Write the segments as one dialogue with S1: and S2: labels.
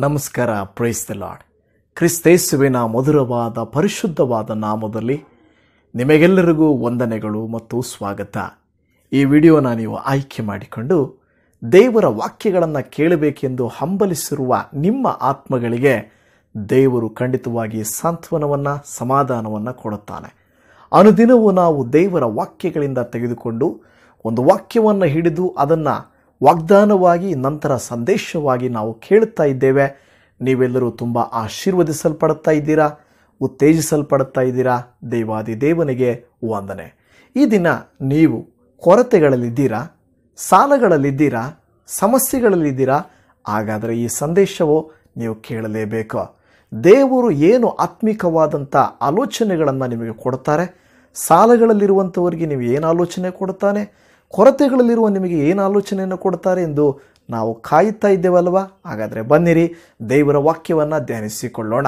S1: ನಮಸ್ಕಾರ praise the Lad ಕ್ರಿಸ್ತೇಸುವಿನ ಮಧುರವಾದ, ಪರಿಶುದ್ಧವಾದ ನಾಮದಲ್ಲಿ ನಿಮಗೆಲ್ಲರಿಗೂ ವಂದನೆಗಳು ಮತ್ತು ಸ್ವಾಗತ. ಈ ವಿಡಿಯೋನ ನೀವು ಆಯ್ಕೆ ಮಾಡಿಕೊಂಡು ದೇವರ ವಾಕ್ಯಗಳನ್ನು ಕೇಳಬೇಕೆಂದು ಹಂಬಲಿಸಿರುವ ನಿಮ್ಮ ಆತ್ಮಗಳಿಗೆ ದೇವರು ಖಂಡಿತವಾಗಿ ಸಾಂತ್ವನವನ್ನು, ಸಮಾಧಾನವನ್ನು ಕೊಡುತ್ತಾನೆ. ಅನುದಿನವೂ ನಾವು ದೇವರ ವಾಕ್ಯಗಳಿಂದ ತೆಗೆದುಕೊಂಡು ಒಂದು ವಾಕ್ಯವನ್ನು ಹಿಡಿದು ಅದನ್ನು ವಾಗ್ದಾನವಾಗಿ, ನಂತರ ಸಂದೇಶವಾಗಿ ನಾವು ಕೇಳುತ್ತಾ ಇದ್ದೇವೆ. ನೀವೆಲ್ಲರೂ ತುಂಬ ಆಶೀರ್ವದಿಸಲ್ಪಡುತ್ತಾ ಇದ್ದೀರಾ? ಉತ್ತೇಜಿಸಲ್ಪಡುತ್ತಾ ಇದ್ದೀರಾ? ದೇವಾದಿ ದೇವನಿಗೆ ವಂದನೆ. ಈ ದಿನ ನೀವು ಕೊರತೆಗಳಲ್ಲಿದ್ದೀರಾ? ಸಾಲಗಳಲ್ಲಿದ್ದೀರಾ? ಸಮಸ್ಯೆಗಳಲ್ಲಿದ್ದೀರಾ? ಹಾಗಾದರೆ ಈ ಸಂದೇಶವು ನೀವು ಕೇಳಲೇಬೇಕು. ದೇವರು ಏನು ಆತ್ಮಿಕವಾದಂಥ ಆಲೋಚನೆಗಳನ್ನು ನಿಮಗೆ ಕೊಡ್ತಾರೆ? ಸಾಲಗಳಲ್ಲಿರುವಂಥವರಿಗೆ ನೀವು ಏನು ಆಲೋಚನೆ ಕೊಡ್ತಾನೆ ಕೊರತೆಗಳಲ್ಲಿರುವ ನಿಮಗೆ ಏನು ಆಲೋಚನೆಯನ್ನು ಕೊಡ್ತಾರೆ ಎಂದು ನಾವು ಕಾಯುತ್ತಾ ಇದ್ದೇವಲ್ವಾ? ಹಾಗಾದರೆ ಬನ್ನಿರಿ, ದೇವರ ವಾಕ್ಯವನ್ನು ಧ್ಯಾನಿಸಿಕೊಳ್ಳೋಣ.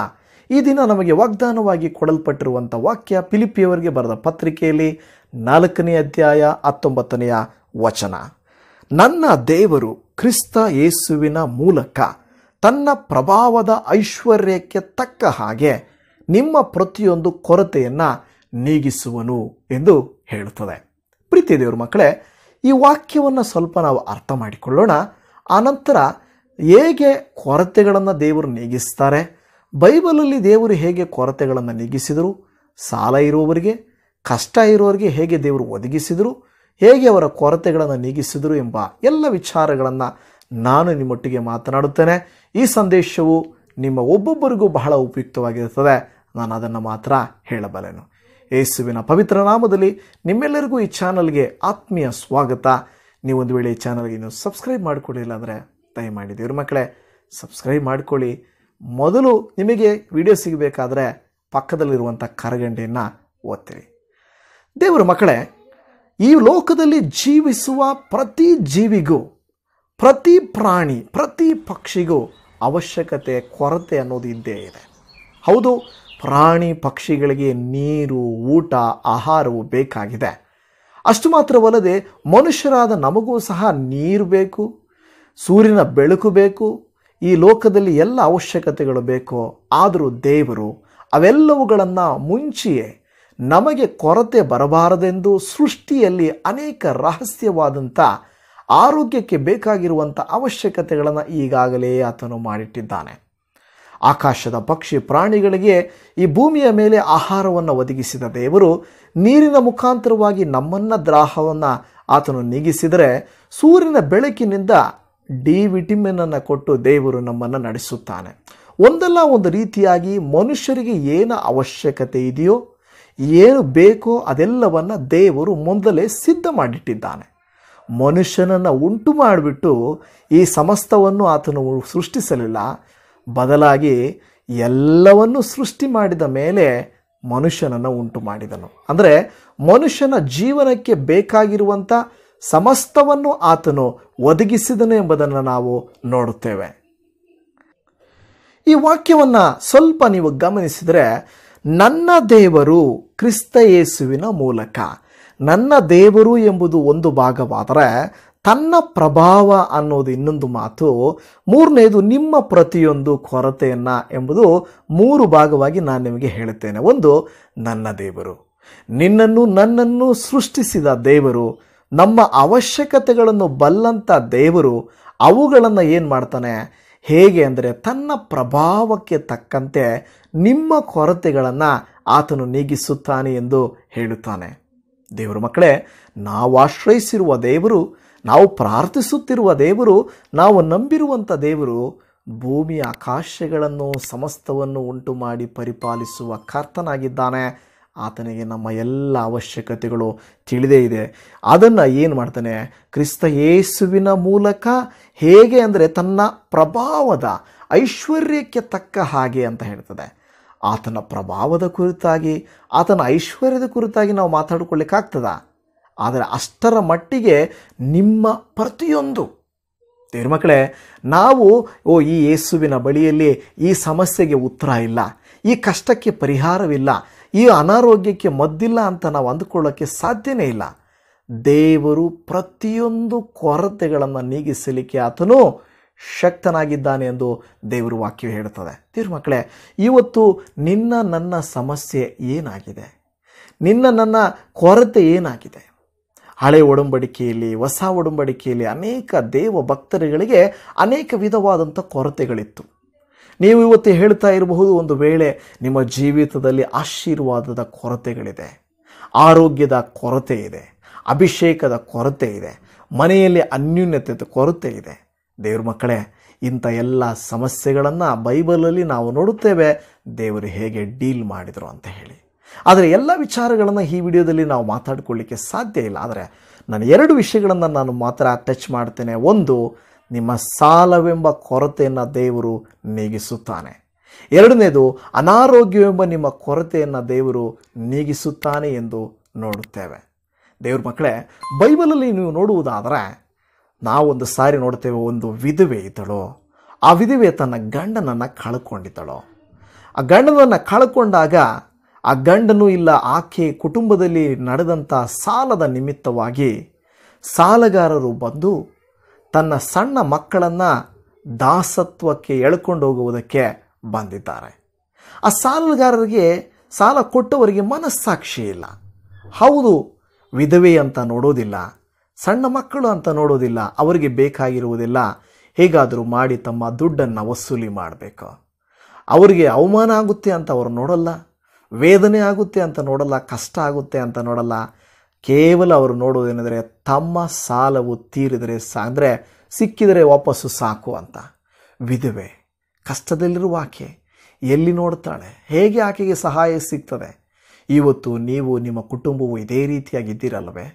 S1: ಈ ದಿನ ನಮಗೆ ವಾಗ್ದಾನವಾಗಿ ಕೊಡಲ್ಪಟ್ಟಿರುವಂಥ ವಾಕ್ಯ ಪಿಲಿಪಿಯವರಿಗೆ ಬರೆದ ಪತ್ರಿಕೆಯಲ್ಲಿ ನಾಲ್ಕನೇ ಅಧ್ಯಾಯ ಹತ್ತೊಂಬತ್ತನೆಯ ವಚನ. ನನ್ನ ದೇವರು ಕ್ರಿಸ್ತ ಯೇಸುವಿನ ಮೂಲಕ ತನ್ನ ಪ್ರಭಾವದ ಐಶ್ವರ್ಯಕ್ಕೆ ತಕ್ಕ ಹಾಗೆ ನಿಮ್ಮ ಪ್ರತಿಯೊಂದು ಕೊರತೆಯನ್ನು ನೀಗಿಸುವನು ಎಂದು ಹೇಳುತ್ತದೆ. ಪ್ರೀತಿ ದೇವ್ರ ಮಕ್ಕಳೇ ಈ ವಾಕ್ಯವನ್ನು ಸ್ವಲ್ಪ ನಾವು ಅರ್ಥ ಮಾಡಿಕೊಳ್ಳೋಣ. ಆನಂತರ ಹೇಗೆ ಕೊರತೆಗಳನ್ನು ದೇವರು ನೀಗಿಸ್ತಾರೆ? ಬೈಬಲಲ್ಲಿ ದೇವರು ಹೇಗೆ ಕೊರತೆಗಳನ್ನು ನೀಗಿಸಿದರು? ಸಾಲ ಇರುವವರಿಗೆ, ಕಷ್ಟ ಇರುವವರಿಗೆ ಹೇಗೆ ದೇವರು ಒದಗಿಸಿದರು? ಹೇಗೆ ಅವರ ಕೊರತೆಗಳನ್ನು ನೀಗಿಸಿದರು ಎಂಬ ಎಲ್ಲ ವಿಚಾರಗಳನ್ನು ನಾನು ನಿಮ್ಮೊಟ್ಟಿಗೆ ಮಾತನಾಡುತ್ತೇನೆ. ಈ ಸಂದೇಶವು ನಿಮ್ಮ ಒಬ್ಬೊಬ್ಬರಿಗೂ ಬಹಳ ಉಪಯುಕ್ತವಾಗಿರುತ್ತದೆ. ನಾನು ಅದನ್ನು ಮಾತ್ರ ಹೇಳಬಲ್ಲೆನು. ಯೇಸುವಿನ ಪವಿತ್ರ ನಾಮದಲ್ಲಿ ನಿಮ್ಮೆಲ್ಲರಿಗೂ ಈ ಚಾನಲ್ಗೆ ಆತ್ಮೀಯ ಸ್ವಾಗತ. ನೀವು ಒಂದು ವೇಳೆ ಈ ಚಾನಲ್ಗೆ ನೀವು ಸಬ್ಸ್ಕ್ರೈಬ್ ಮಾಡಿಕೊಳ್ಳಿಲ್ಲ ಅಂದರೆ ದಯಮಾಡಿ ದೇವ್ರ ಮಕ್ಕಳೇ, ಸಬ್ಸ್ಕ್ರೈಬ್ ಮಾಡಿಕೊಳ್ಳಿ. ಮೊದಲು ನಿಮಗೆ ವಿಡಿಯೋ ಸಿಗಬೇಕಾದ್ರೆ ಪಕ್ಕದಲ್ಲಿರುವಂಥ ಕರಗಂಡೆಯನ್ನು ಓದ್ತೀರಿ. ದೇವರ ಮಕ್ಕಳೇ, ಈ ಲೋಕದಲ್ಲಿ ಜೀವಿಸುವ ಪ್ರತಿ ಜೀವಿಗೂ, ಪ್ರತಿ ಪ್ರಾಣಿ, ಪ್ರತಿ ಪಕ್ಷಿಗೂ ಅವಶ್ಯಕತೆ ಕೊರತೆ ಅನ್ನೋದು ಇದ್ದೇ ಇದೆ. ಹೌದು ಪ್ರಾಣಿ ಪಕ್ಷಿಗಳಿಗೆ ನೀರು, ಊಟ, ಆಹಾರವು ಬೇಕಾಗಿದೆ. ಅಷ್ಟು ಮಾತ್ರವಲ್ಲದೆ ಮನುಷ್ಯರಾದ ನಮಗೂ ಸಹ ನೀರು ಬೇಕು, ಸೂರ್ಯನ ಬೆಳಕು ಬೇಕು, ಈ ಲೋಕದಲ್ಲಿ ಎಲ್ಲ ಅವಶ್ಯಕತೆಗಳು ಬೇಕು. ಆದರೂ ದೇವರು ಅವೆಲ್ಲವುಗಳನ್ನು ಮುಂಚೆಯೇ ನಮಗೆ ಕೊರತೆ ಬರಬಾರದೆಂದು ಸೃಷ್ಟಿಯಲ್ಲಿ ಅನೇಕ ರಹಸ್ಯವಾದಂಥ ಆರೋಗ್ಯಕ್ಕೆ ಬೇಕಾಗಿರುವಂಥ ಅವಶ್ಯಕತೆಗಳನ್ನು ಈಗಾಗಲೇ ಆತನು ಮಾಡಿಟ್ಟಿದ್ದಾನೆ. ಆಕಾಶದ ಪಕ್ಷಿ ಪ್ರಾಣಿಗಳಿಗೆ ಈ ಭೂಮಿಯ ಮೇಲೆ ಆಹಾರವನ್ನು ಒದಗಿಸಿದ ದೇವರು ನೀರಿನ ಮುಖಾಂತರವಾಗಿ ನಮ್ಮನ್ನ ದ್ರಾಹವನ್ನು ಆತನು ನೀಗಿಸಿದರೆ ಸೂರ್ಯನ ಬೆಳಕಿನಿಂದ ಡಿ ವಿಟಮಿನ್ ಅನ್ನು ಕೊಟ್ಟು ದೇವರು ನಮ್ಮನ್ನು ನಡೆಸುತ್ತಾನೆ. ಒಂದಲ್ಲ ಒಂದು ರೀತಿಯಾಗಿ ಮನುಷ್ಯರಿಗೆ ಏನು ಅವಶ್ಯಕತೆ ಇದೆಯೋ, ಏನು ಬೇಕೋ ಅದೆಲ್ಲವನ್ನು ದೇವರು ಮೊದಲೇ ಸಿದ್ಧ ಮಾಡಿಟ್ಟಿದ್ದಾನೆ. ಮನುಷ್ಯನನ್ನು ಉಂಟು ಮಾಡಿಬಿಟ್ಟು ಈ ಸಮಸ್ತವನ್ನು ಆತನು ಸೃಷ್ಟಿಸಲಿಲ್ಲ. ಬದಲಾಗಿ ಎಲ್ಲವನ್ನು ಸೃಷ್ಟಿ ಮಾಡಿದ ಮೇಲೆ ಮನುಷ್ಯನನ್ನು ಉಂಟು ಮಾಡಿದನು. ಅಂದರೆ ಮನುಷ್ಯನ ಜೀವನಕ್ಕೆ ಬೇಕಾಗಿರುವಂಥ ಸಮಸ್ತವನ್ನು ಆತನು ಒದಗಿಸಿದನು ಎಂಬುದನ್ನು ನಾವು ನೋಡುತ್ತೇವೆ. ಈ ವಾಕ್ಯವನ್ನು ಸ್ವಲ್ಪ ನೀವು ಗಮನಿಸಿದರೆ, ನನ್ನ ದೇವರು ಕ್ರಿಸ್ತ ಯೇಸುವಿನ ಮೂಲಕ, ನನ್ನ ದೇವರು ಎಂಬುದು ಒಂದು ಭಾಗವಾದರೆ ತನ್ನ ಪ್ರಭಾವ ಅನ್ನೋದು ಇನ್ನೊಂದು ಮಾತು, ಮೂರನೇದು ನಿಮ್ಮ ಪ್ರತಿಯೊಂದು ಕೊರತೆಯನ್ನು ಎಂಬುದು ಮೂರು ಭಾಗವಾಗಿ ನಾನು ನಿಮಗೆ ಹೇಳುತ್ತೇನೆ. ಒಂದು, ನನ್ನ ದೇವರು. ನಿನ್ನನ್ನು ನನ್ನನ್ನು ಸೃಷ್ಟಿಸಿದ ದೇವರು, ನಮ್ಮ ಅವಶ್ಯಕತೆಗಳನ್ನು ಬಲ್ಲಂಥ ದೇವರು, ಅವುಗಳನ್ನು ಏನು ಮಾಡ್ತಾನೆ? ಹೇಗೆ ಅಂದರೆ ತನ್ನ ಪ್ರಭಾವಕ್ಕೆ ತಕ್ಕಂತೆ ನಿಮ್ಮ ಕೊರತೆಗಳನ್ನು ಆತನು ನೀಗಿಸುತ್ತಾನೆ ಎಂದು ಹೇಳುತ್ತಾನೆ. ದೇವರು ಮಕ್ಕಳೇ, ನಾವು ಆಶ್ರಯಿಸಿರುವ ದೇವರು ನಾವು ಪ್ರಾರ್ಥಿಸುತ್ತಿರುವ ದೇವರು, ನಾವು ನಂಬಿರುವಂಥ ದೇವರು ಭೂಮಿ ಆಕಾಶಗಳನ್ನು, ಸಮಸ್ತವನ್ನು ಉಂಟು ಮಾಡಿ ಪರಿಪಾಲಿಸುವ ಕರ್ತನಾಗಿದ್ದಾನೆ. ಆತನಿಗೆ ನಮ್ಮ ಎಲ್ಲ ಅವಶ್ಯಕತೆಗಳು ತಿಳಿದೇ ಇದೆ. ಅದನ್ನು ಏನು ಮಾಡ್ತಾನೆ? ಕ್ರಿಸ್ತ ಯೇಸುವಿನ ಮೂಲಕ ಹೇಗೆ ಅಂದರೆ ತನ್ನ ಪ್ರಭಾವದ ಐಶ್ವರ್ಯಕ್ಕೆ ತಕ್ಕ ಹಾಗೆ ಅಂತ ಹೇಳ್ತದೆ. ಆತನ ಪ್ರಭಾವದ ಕುರಿತಾಗಿ, ಆತನ ಐಶ್ವರ್ಯದ ಕುರಿತಾಗಿ ನಾವು ಮಾತಾಡಿಕೊಳ್ಳಿಕ್ಕಾಗ್ತದ ಆದರೆ ಅಷ್ಟರ ಮಟ್ಟಿಗೆ ನಿಮ್ಮ ಪ್ರತಿಯೊಂದು. ದೇವ್ರ ಮಕ್ಕಳೇ, ನಾವು, ಓ, ಈ ಯೇಸುವಿನ ಬಳಿಯಲ್ಲಿ ಈ ಸಮಸ್ಯೆಗೆ ಉತ್ತರ ಇಲ್ಲ, ಈ ಕಷ್ಟಕ್ಕೆ ಪರಿಹಾರವಿಲ್ಲ, ಈ ಅನಾರೋಗ್ಯಕ್ಕೆ ಮದ್ದಿಲ್ಲ ಅಂತ ನಾವು ಅಂದುಕೊಳ್ಳೋಕ್ಕೆ ಸಾಧ್ಯನೇ ಇಲ್ಲ. ದೇವರು ಪ್ರತಿಯೊಂದು ಕೊರತೆಗಳನ್ನು ನೀಗಿಸಲಿಕ್ಕೆ ಆತನು ಶಕ್ತನಾಗಿದ್ದಾನೆ ಎಂದು ದೇವರ ವಾಕ್ಯ ಹೇಳುತ್ತದೆ. ದೇವ್ರ ಮಕ್ಕಳೇ, ಇವತ್ತು ನಿನ್ನ ನನ್ನ ಸಮಸ್ಯೆ ಏನಾಗಿದೆ? ನಿನ್ನ ನನ್ನ ಕೊರತೆ ಏನಾಗಿದೆ? ಹಳೆ ಒಡಂಬಡಿಕೆಯಲ್ಲಿ, ಹೊಸ ಒಡಂಬಡಿಕೆಯಲ್ಲಿ ಅನೇಕ ದೇವ ಭಕ್ತರುಗಳಿಗೆ ಅನೇಕ ವಿಧವಾದಂಥ ಕೊರತೆಗಳಿತ್ತು. ನೀವು ಇವತ್ತು ಹೇಳ್ತಾ ಇರಬಹುದು ಒಂದು ವೇಳೆ ನಿಮ್ಮ ಜೀವಿತದಲ್ಲಿ ಆಶೀರ್ವಾದದ ಕೊರತೆಗಳಿದೆ. ಆರೋಗ್ಯದ ಕೊರತೆ ಇದೆ. ಅಭಿಷೇಕದ ಕೊರತೆ ಇದೆ. ಮನೆಯಲ್ಲಿ ಅನ್ಯೂನ್ಯತೆ ಕೊರತೆ ಇದೆ. ದೇವ್ರ ಮಕ್ಕಳೇ, ಇಂಥ ಎಲ್ಲ ಸಮಸ್ಯೆಗಳನ್ನು ಬೈಬಲಲ್ಲಿ ನಾವು ನೋಡುತ್ತೇವೆ. ದೇವರು ಹೇಗೆ ಡೀಲ್ ಮಾಡಿದರು ಅಂತ ಹೇಳಿ. ಆದರೆ ಎಲ್ಲ ವಿಚಾರಗಳನ್ನು ಈ ವಿಡಿಯೋದಲ್ಲಿ ನಾವು ಮಾತಾಡಿಕೊಳ್ಳಿಕ್ಕೆ ಸಾಧ್ಯ ಇಲ್ಲ. ಆದರೆ ನಾನು ಎರಡು ವಿಷಯಗಳನ್ನು ನಾನು ಮಾತ್ರ ಟಚ್ ಮಾಡ್ತೇನೆ. ಒಂದು, ನಿಮ್ಮ ಸಾಲವೆಂಬ ಕೊರತೆಯನ್ನು ದೇವರು ನೀಗಿಸುತ್ತಾನೆ. ಎರಡನೇದು, ಅನಾರೋಗ್ಯವೆಂಬ ನಿಮ್ಮ ಕೊರತೆಯನ್ನು ದೇವರು ನೀಗಿಸುತ್ತಾನೆ ಎಂದು ನೋಡುತ್ತೇವೆ. ದೇವ್ರ ಮಕ್ಕಳೇ, ಬೈಬಲಲ್ಲಿ ನೀವು ನೋಡುವುದಾದರೆ, ನಾವೊಂದು ಸಾರಿ ನೋಡ್ತೇವೆ, ಒಂದು ವಿಧವೆ ಇದ್ದಳು. ಆ ವಿಧವೆ ತನ್ನ ಗಂಡನನ್ನು ಕಳ್ಕೊಂಡಿದ್ದಳು. ಆ ಗಂಡನನ್ನು ಕಳ್ಕೊಂಡಾಗ ಆ ಗಂಡನು ಇಲ್ಲ, ಆಕೆ ಕುಟುಂಬದಲ್ಲಿ ನಡೆದಂಥ ಸಾಲದ ನಿಮಿತ್ತವಾಗಿ ಸಾಲಗಾರರು ಬಂದು ತನ್ನ ಸಣ್ಣ ಮಕ್ಕಳನ್ನು ದಾಸತ್ವಕ್ಕೆ ಎಳ್ಕೊಂಡು ಹೋಗುವುದಕ್ಕೆ ಬಂದಿದ್ದಾರೆ. ಆ ಸಾಲಗಾರರಿಗೆ ಸಾಲ ಕೊಟ್ಟವರಿಗೆ ಮನಸ್ಸಾಕ್ಷಿ ಇಲ್ಲ. ಹೌದು, ವಿಧವೆ ಅಂತ ನೋಡೋದಿಲ್ಲ, ಸಣ್ಣ ಮಕ್ಕಳು ಅಂತ ನೋಡೋದಿಲ್ಲ, ಅವರಿಗೆ ಬೇಕಾಗಿರುವುದಿಲ್ಲ, ಹೇಗಾದರೂ ಮಾಡಿ ತಮ್ಮ ದುಡ್ಡನ್ನು ವಸೂಲಿ ಮಾಡಬೇಕು. ಅವರಿಗೆ ಅವಮಾನ ಆಗುತ್ತೆ ಅಂತ ಅವರು ನೋಡಲ್ಲ. ವೇದನೆ ಆಗುತ್ತೆ ಅಂತ ನೋಡಲ್ಲ, ಕಷ್ಟ ಆಗುತ್ತೆ ಅಂತ ನೋಡಲ್ಲ. ಕೇವಲ ಅವರು ನೋಡುವುದೇನೆಂದರೆ ತಮ್ಮ ಸಾಲವು ತೀರಿದರೆ ಸಾ, ಅಂದರೆ ಸಿಕ್ಕಿದರೆ ವಾಪಸ್ಸು ಸಾಕು ಅಂತ. ವಿಧವೆ, ಕಷ್ಟದಲ್ಲಿರುವ ಆಕೆ, ಎಲ್ಲಿ ನೋಡ್ತಾಳೆ? ಹೇಗೆ ಆಕೆಗೆ ಸಹಾಯ ಸಿಗ್ತದೆ? ಇವತ್ತು ನೀವು ನಿಮ್ಮ ಕುಟುಂಬವು ಇದೇ ರೀತಿಯಾಗಿದ್ದೀರಲ್ವೇ?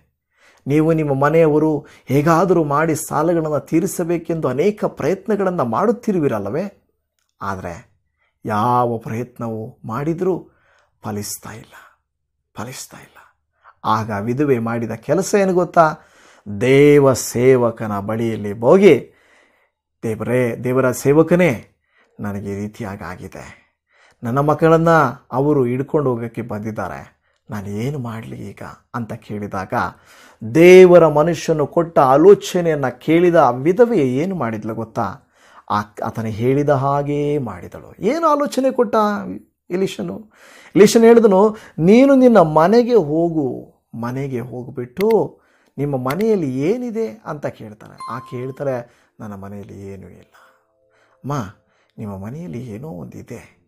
S1: ನೀವು ನಿಮ್ಮ ಮನೆಯವರು ಹೇಗಾದರೂ ಮಾಡಿ ಸಾಲಗಳನ್ನು ತೀರಿಸಬೇಕೆಂದು ಅನೇಕ ಪ್ರಯತ್ನಗಳನ್ನು ಮಾಡುತ್ತಿರುವಿರಲ್ಲವೇ ಆದರೆ ಯಾವ ಪ್ರಯತ್ನವು ಮಾಡಿದರೂ ಫಲಿಸ್ತಾ ಇಲ್ಲ. ಫಲಿಸ್ತಾ ಇಲ್ಲ. ಆಗ ವಿಧವೆ ಮಾಡಿದ ಕೆಲಸ ಏನು ಗೊತ್ತಾ? ದೇವ ಸೇವಕನ ಬಳಿಯಲ್ಲಿ ಹೋಗಿ, ದೇವರೇ, ದೇವರ ಸೇವಕನೇ, ನನಗೆ ರೀತಿಯಾಗಿ ಆಗಿದೆ ನನ್ನ ಮಕ್ಕಳನ್ನು ಅವರು ಹಿಡ್ಕೊಂಡು ಹೋಗೋಕ್ಕೆ ಬಂದಿದ್ದಾರೆ. ನಾನು ಏನು ಮಾಡಲಿ ಈಗ? ಅಂತ ಕೇಳಿದಾಗ, ದೇವರ ಮನುಷ್ಯನು ಕೊಟ್ಟ ಆಲೋಚನೆಯನ್ನು ಕೇಳಿದ ವಿಧವೆ ಏನು ಮಾಡಿದ್ಲು ಗೊತ್ತಾ? ಆ, ಆತನ ಹೇಳಿದ ಹಾಗೇ ಮಾಡಿದಳು. ಏನು ಆಲೋಚನೆ ಕೊಟ್ಟ? ಇಲಿಶನು ಇಲಿಶನ್ ಹೇಳಿದನು, ನೀನು ನಿನ್ನ ಮನೆಗೆ ಹೋಗು, ಮನೆಗೆ ಹೋಗಿಬಿಟ್ಟು ನಿಮ್ಮ ಮನೆಯಲ್ಲಿ ಏನಿದೆ ಅಂತ ಕೇಳ್ತಾನೆ. ಆ ಕೇಳ್ತಾರೆ ನನ್ನ ಮನೆಯಲ್ಲಿ ಏನೂ ಇಲ್ಲ. ಅಮ್ಮ, ನಿಮ್ಮ ಮನೆಯಲ್ಲಿ ಏನೋ ಒಂದಿದೆ.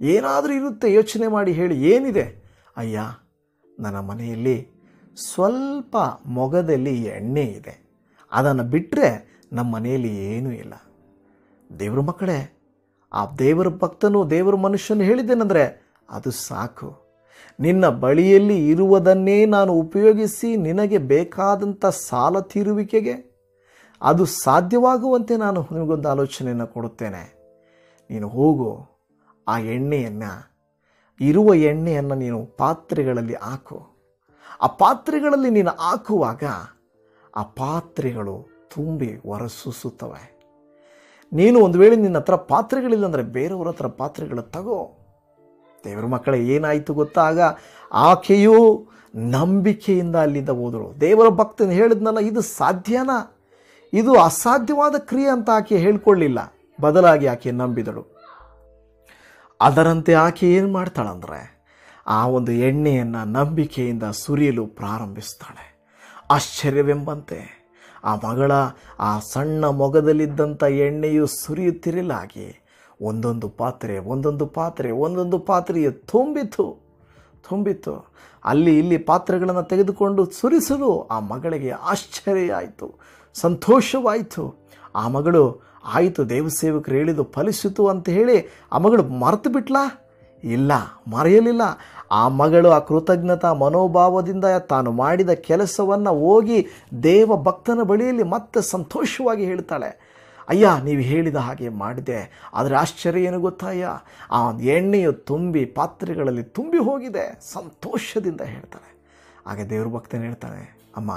S1: ಏನಾದರೂ ಇರುತ್ತೆ, ಯೋಚನೆ ಮಾಡಿ ಹೇಳಿ, ಏನಿದೆ? ಅಯ್ಯ, ನನ್ನ ಮನೆಯಲ್ಲಿ ಸ್ವಲ್ಪ ಮೊಗದಲ್ಲಿ ಎಣ್ಣೆ ಇದೆ. ಅದನ್ನು ಬಿಟ್ಟರೆ ನಮ್ಮ ಮನೆಯಲ್ಲಿ ಏನೂ ಇಲ್ಲ. ದೇವ್ರ ಮಕ್ಕಳೇ ಆ ದೇವರ ಭಕ್ತನು ದೇವರ ಮನುಷ್ಯನು ಹೇಳಿದ್ದೇನೆಂದರೆ ಅದು ಸಾಕು. ನಿನ್ನ ಬಳಿಯಲ್ಲಿ ಇರುವುದನ್ನೇ ನಾನು ಉಪಯೋಗಿಸಿ ನಿನಗೆ ಬೇಕಾದಂಥ ಸಾಲ ತೀರುವಿಕೆಗೆ ಅದು ಸಾಧ್ಯವಾಗುವಂತೆ ನಾನು ನಿಮಗೊಂದು ಆಲೋಚನೆಯನ್ನು ಕೊಡುತ್ತೇನೆ. ನೀನು ಹೋಗು, ಆ ಎಣ್ಣೆಯನ್ನು, ಇರುವ ಎಣ್ಣೆಯನ್ನು ನೀನು ಪಾತ್ರೆಗಳಲ್ಲಿ ಹಾಕು. ಆ ಪಾತ್ರೆಗಳಲ್ಲಿ ನೀನು ಹಾಕುವಾಗ ಆ ಪಾತ್ರೆಗಳು ತುಂಬಿ ಹೊರಸೂಸುತ್ತವೆ. ನೀನು ಒಂದು ವೇಳೆ ನಿನ್ನ ಹತ್ರ ಪಾತ್ರೆಗಳಿಲ್ಲ ಅಂದರೆ ಬೇರೆಯವ್ರ ಹತ್ರ ಪಾತ್ರೆಗಳು ತಗೋ. ದೇವರ ಮಕ್ಕಳೇ, ಏನಾಯಿತು ಗೊತ್ತಾಗ ಆಕೆಯು ನಂಬಿಕೆಯಿಂದ ಅಲ್ಲಿಂದ ಹೋದಳು. ದೇವರ ಭಕ್ತನ ಹೇಳಿದ್ನಲ್ಲ, ಇದು ಸಾಧ್ಯನಾ? ಇದು ಅಸಾಧ್ಯವಾದ ಕ್ರಿಯೆ ಅಂತ ಆಕೆ ಹೇಳ್ಕೊಳ್ಳಿಲ್ಲ. ಬದಲಾಗಿ ಆಕೆ ನಂಬಿದಳು. ಅದರಂತೆ ಆಕೆ ಏನು ಮಾಡ್ತಾಳಂದ್ರೆ, ಆ ಒಂದು ಎಣ್ಣೆಯನ್ನು ನಂಬಿಕೆಯಿಂದ ಸುರಿಯಲು ಪ್ರಾರಂಭಿಸ್ತಾಳೆ. ಆಶ್ಚರ್ಯವೆಂಬಂತೆ. ಆ ಮಗಳ ಆ ಸಣ್ಣ ಮೊಗದಲ್ಲಿದ್ದಂಥ ಎಣ್ಣೆಯು ಸುರಿಯುತ್ತಿರಲಾಗಿ ಒಂದೊಂದು ಪಾತ್ರೆ ಒಂದೊಂದು ಪಾತ್ರೆ, ಒಂದೊಂದು ಪಾತ್ರೆಯು ತುಂಬಿತು ತುಂಬಿತು ಅಲ್ಲಿ ಇಲ್ಲಿ ಪಾತ್ರೆಗಳನ್ನು ತೆಗೆದುಕೊಂಡು ಸುರಿಸಲು ಆ ಮಗಳಿಗೆ ಆಶ್ಚರ್ಯ ಆಯಿತು, ಸಂತೋಷವಾಯಿತು. ಆ ಮಗಳು, ಆಯಿತು ದೇವಸೇವಕರು ಹೇಳಿದು ಫಲಿಸಿತು ಅಂತ ಹೇಳಿ ಆ ಮಗಳು ಮರೆತು ಬಿಟ್ಲಾ? ಇಲ್ಲ, ಮರೆಯಲಿಲ್ಲ. ಆ ಮಗಳು ಆ ಕೃತಜ್ಞತಾ ಮನೋಭಾವದಿಂದ ತಾನು ಮಾಡಿದ ಕೆಲಸವನ್ನು ಹೋಗಿ ದೇವ ಭಕ್ತನ ಬಳಿಯಲ್ಲಿ ಮತ್ತೆ ಸಂತೋಷವಾಗಿ ಹೇಳ್ತಾಳೆ. ಅಯ್ಯ, ನೀವು ಹೇಳಿದ ಹಾಗೆ ಮಾಡಿದೆ. ಆದರೆ ಆಶ್ಚರ್ಯ ಏನು ಗೊತ್ತಾಯ್ಯ ಆ ಎಣ್ಣೆಯು ತುಂಬಿ ಪಾತ್ರೆಗಳಲ್ಲಿ ತುಂಬಿ ಹೋಗಿದೆ. ಸಂತೋಷದಿಂದ ಹೇಳ್ತಾಳೆ. ಹಾಗೆ ದೇವ್ರ ಭಕ್ತನ ಹೇಳ್ತಾನೆ, ಅಮ್ಮ,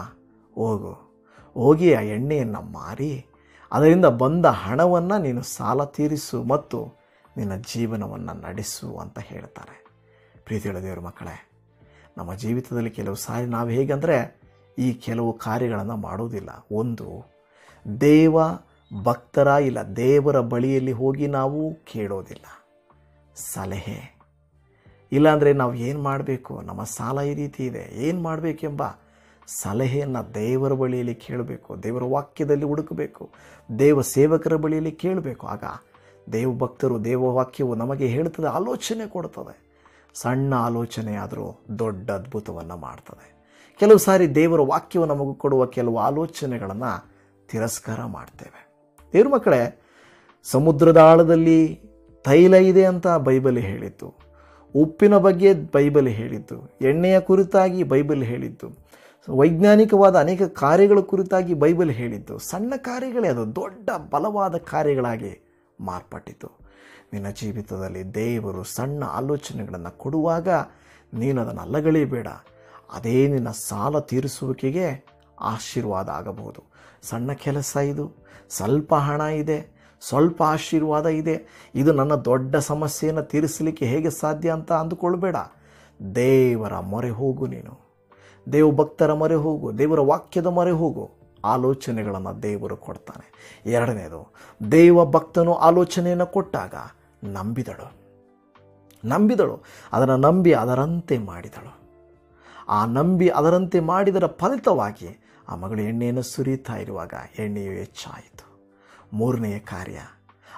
S1: ಹೋಗು. ಹೋಗಿ ಆ ಎಣ್ಣೆಯನ್ನು ಮಾರಿ. ಅದರಿಂದ ಬಂದ ಹಣವನ್ನು ನೀನು ಸಾಲ ತೀರಿಸು ಮತ್ತು ನಿನ್ನ ಜೀವನವನ್ನು ನಡೆಸು ಅಂತ ಹೇಳ್ತಾರೆ. ಪ್ರೀತಿಯುಳ್ಳ ದೇವರ ಮಕ್ಕಳೇ, ನಮ್ಮ ಜೀವಿತದಲ್ಲಿ ಕೆಲವು ಸಾರಿ ನಾವು ಹೇಗೆಂದರೆ ಈ ಕೆಲವು ಕಾರ್ಯಗಳನ್ನು ಮಾಡೋದಿಲ್ಲ. ಒಂದು, ದೇವ ಭಕ್ತರ ಇಲ್ಲ ದೇವರ ಬಳಿಯಲ್ಲಿ ಹೋಗಿ ನಾವು ಕೇಳೋದಿಲ್ಲ. ಸಲಹೆ. ಇಲ್ಲಾಂದರೆ ನಾವು ಏನು ಮಾಡಬೇಕು? ನಮ್ಮ ಸಾಲ ಈ ರೀತಿ ಇದೆ. ಏನು ಮಾಡಬೇಕೆಂಬ ಸಲಹೆಯನ್ನು ದೇವರ ಬಳಿಯಲ್ಲಿ ಕೇಳಬೇಕು, ದೇವರ ವಾಕ್ಯದಲ್ಲಿ ಹುಡುಕಬೇಕು, ದೇವ ಸೇವಕರ ಬಳಿಯಲ್ಲಿ ಕೇಳಬೇಕು. ಆಗ ದೇವ ಭಕ್ತರು ದೇವ ವಾಕ್ಯವು ನಮಗೆ ಹೇಳ್ತದೆ, ಆಲೋಚನೆ ಕೊಡ್ತದೆ. ಸಣ್ಣ ಆಲೋಚನೆ ಆದರೂ ದೊಡ್ಡ ಅದ್ಭುತವನ್ನು ಮಾಡ್ತದೆ. ಕೆಲವು ಸಾರಿ ದೇವರ ವಾಕ್ಯವು ನಮಗೆ ಕೊಡುವ ಕೆಲವು ಆಲೋಚನೆಗಳನ್ನು ತಿರಸ್ಕಾರ ಮಾಡ್ತೇವೆ. ದೇವ್ರ ಮಕ್ಕಳೇ, ಸಮುದ್ರದ ಆಳದಲ್ಲಿ ತೈಲ ಇದೆ ಅಂತ ಬೈಬಲ್ ಹೇಳಿತ್ತು ಉಪ್ಪಿನ ಬಗ್ಗೆ ಬೈಬಲ್ ಹೇಳಿದ್ದು, ಎಣ್ಣೆಯ ಕುರಿತಾಗಿ ಬೈಬಲ್ ಹೇಳಿದ್ದು, ವೈಜ್ಞಾನಿಕವಾದ ಅನೇಕ ಕಾರ್ಯಗಳ ಕುರಿತಾಗಿ ಬೈಬಲ್ ಹೇಳಿದ್ದು, ಸಣ್ಣ ಕಾರ್ಯಗಳೇ ಅದು ದೊಡ್ಡ ಬಲವಾದ ಕಾರ್ಯಗಳಾಗಿ ಮಾರ್ಪಟ್ಟಿತು. ನಿನ್ನ ಜೀವಿತದಲ್ಲಿ ದೇವರು ಸಣ್ಣ ಆಲೋಚನೆಗಳನ್ನು ಕೊಡುವಾಗ ನೀನು ಅದನ್ನು ಅಲ್ಲಗಳೇಬೇಡ ಅದೇ ನಿನ್ನ ಸಾಲ ತೀರಿಸುವಿಕೆಗೆ ಆಶೀರ್ವಾದ ಆಗಬಹುದು. ಸಣ್ಣ ಕೆಲಸ ಇದು. ಸ್ವಲ್ಪ ಹಣ ಇದೆ. ಸ್ವಲ್ಪ ಆಶೀರ್ವಾದ ಇದೆ. ಇದು ನನ್ನ ದೊಡ್ಡ ಸಮಸ್ಯೆಯನ್ನು ತೀರಿಸಲಿಕ್ಕೆ ಹೇಗೆ ಸಾಧ್ಯ ಅಂತ ಅಂದುಕೊಳ್ಬೇಡ. ದೇವರ ಮೊರೆ ಹೋಗು ನೀನು. ದೇವ ಭಕ್ತರ ಮೊರೆ ಹೋಗು. ದೇವರ ವಾಕ್ಯದ ಮೊರೆ ಹೋಗು. ಆಲೋಚನೆಗಳನ್ನು ದೇವರು ಕೊಡ್ತಾನೆ. ಎರಡನೇದು, ದೇವ ಭಕ್ತನು ಆಲೋಚನೆಯನ್ನು ಕೊಟ್ಟಾಗ ನಂಬಿದಳು. ನಂಬಿದಳು. ಅದನ್ನು ನಂಬಿ ಅದರಂತೆ ಮಾಡಿದಳು. ಆ ನಂಬಿ ಅದರಂತೆ ಮಾಡಿದರ ಫಲಿತವಾಗಿ ಆ ಮಗಳು ಎಣ್ಣೆಯನ್ನು ಸುರಿಯುತ್ತಾ ಇರುವಾಗ ಎಣ್ಣೆಯು ಹೆಚ್ಚಾಯಿತು. ಮೂರನೆಯ ಕಾರ್ಯ,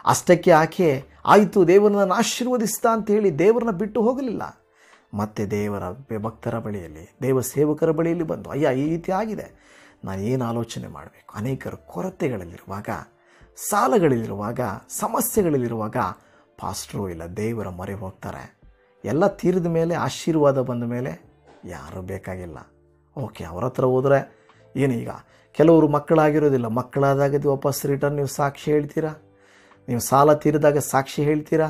S1: ಅಷ್ಟಕ್ಕೆ ಆಕೆ, ಆಯಿತು ದೇವರನ್ನ ಆಶೀರ್ವದಿಸ್ತಾ ಅಂತ ಹೇಳಿ ದೇವರನ್ನ ಬಿಟ್ಟು ಹೋಗಲಿಲ್ಲ. ಮತ್ತೆ ದೇವರ ಭಕ್ತರ ಬಳಿಯಲ್ಲಿ, ದೇವ ಸೇವಕರ ಬಳಿಯಲ್ಲಿ ಬಂದು, ಅಯ್ಯ, ಈ ರೀತಿ ಆಗಿದೆ. ನಾನು ಏನು ಆಲೋಚನೆ ಮಾಡಬೇಕು? ಅನೇಕರು ಕೊರತೆಗಳಲ್ಲಿರುವಾಗ, ಸಾಲಗಳಲ್ಲಿರುವಾಗ, ಸಮಸ್ಯೆಗಳಲ್ಲಿರುವಾಗ ಪಾಸ್ಟ್ರು ಇಲ್ಲ, ದೇವರ ಮೊರೆ ಹೋಗ್ತಾರೆ. ಎಲ್ಲ ತೀರಿದ ಮೇಲೆ, ಆಶೀರ್ವಾದ ಬಂದ ಮೇಲೆ ಯಾರೂ ಬೇಕಾಗಿಲ್ಲ. ಓಕೆ, ಅವ್ರ ಹತ್ರ ಹೋದರೆ ಏನೀಗ ಕೆಲವರು ಮಕ್ಕಳಾಗಿರೋದಿಲ್ಲ, ಮಕ್ಕಳಾದಾಗ ವಾಪಸ್ ರಿಟರ್ನ್ ನೀವು ಸಾಕ್ಷಿ ಹೇಳ್ತೀರಾ? ನೀವು ಸಾಲ ತೀರಿದಾಗ ಸಾಕ್ಷಿ ಹೇಳ್ತೀರಾ?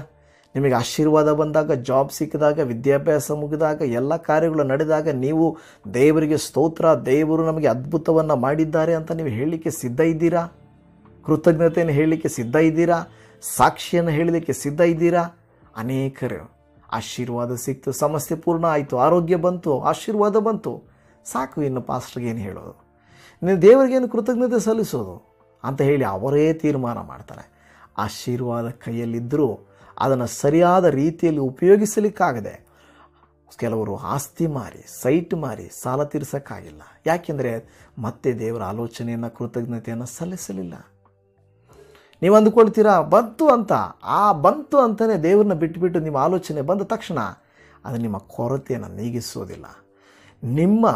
S1: ನಿಮಗೆ ಆಶೀರ್ವಾದ ಬಂದಾಗ ಜಾಬ್ ಸಿಕ್ಕಿದಾಗ, ವಿದ್ಯಾಭ್ಯಾಸ ಮುಗಿದಾಗ, ಎಲ್ಲ ಕಾರ್ಯಗಳು ನಡೆದಾಗ ನೀವು ದೇವರಿಗೆ ಸ್ತೋತ್ರ, ದೇವರು ನಮಗೆ ಅದ್ಭುತವನ್ನು ಮಾಡಿದ್ದಾರೆ ಅಂತ ನೀವು ಹೇಳಲಿಕ್ಕೆ ಸಿದ್ಧ ಇದ್ದೀರಾ? ಕೃತಜ್ಞತೆಯನ್ನು ಹೇಳಲಿಕ್ಕೆ ಸಿದ್ಧ ಇದ್ದೀರಾ? ಸಾಕ್ಷಿಯನ್ನು ಹೇಳಲಿಕ್ಕೆ ಸಿದ್ಧ ಇದ್ದೀರಾ? ಅನೇಕರು. ಆಶೀರ್ವಾದ ಸಿಕ್ತು, ಸಮಸ್ಯೆ ಪೂರ್ಣ ಆಯಿತು, ಆರೋಗ್ಯ ಬಂತು, ಆಶೀರ್ವಾದ ಬಂತು. ಸಾಕು ಇನ್ನು ಪಾಸ್ಟ್ರಿಗೆ ಏನು ಹೇಳೋದು? ನೀನು ದೇವರಿಗೇನು ಕೃತಜ್ಞತೆ ಸಲ್ಲಿಸೋದು? ಅಂತ ಹೇಳಿ ಅವರೇ ತೀರ್ಮಾನ ಮಾಡ್ತಾರೆ. ಆಶೀರ್ವಾದ ಕೈಯಲ್ಲಿದ್ದರೂ ಅದನ್ನು ಸರಿಯಾದ ರೀತಿಯಲ್ಲಿ ಉಪಯೋಗಿಸಲಿಕ್ಕಾಗದೆ ಕೆಲವರು ಆಸ್ತಿ ಮಾರಿ, ಸೈಟ್ ಮಾರಿ ಸಾಲ ತೀರ್ಸೋಕ್ಕಾಗಿಲ್ಲ. ಯಾಕೆಂದರೆ ಮತ್ತೆ ದೇವರ ಆಲೋಚನೆಯನ್ನು, ಕೃತಜ್ಞತೆಯನ್ನು ಸಲ್ಲಿಸಲಿಲ್ಲ. ನೀವು ಅಂದುಕೊಳ್ತೀರಾ? ಬಂತು ಅಂತ. ಆ ಬಂತು ಅಂತಲೇ ದೇವ್ರನ್ನ ಬಿಟ್ಟುಬಿಟ್ಟು ನಿಮ್ಮ ಆಲೋಚನೆ ಬಂದ ತಕ್ಷಣ ಅದು ನಿಮ್ಮ ಕೊರತೆಯನ್ನು ನೀಗಿಸೋದಿಲ್ಲ. ನಿಮ್ಮ